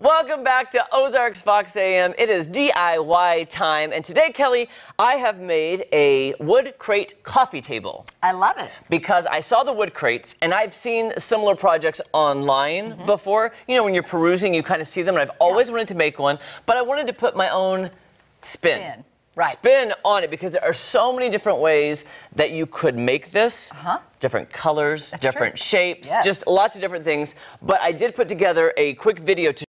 Welcome back to Ozarks Fox AM. It is DIY time, and today, Kelly, I have made a wood crate coffee table. I love it. Because I saw the wood crates, and I've seen similar projects online mm -hmm. before. You know, when you're perusing, you kind of see them, and I've always yeah. wanted to make one, but I wanted to put my own spin. spin. Right. spin on it because there are so many different ways that you could make this. Uh-huh. Different colors, That's different true. shapes, yes. just lots of different things. But I did put together a quick video to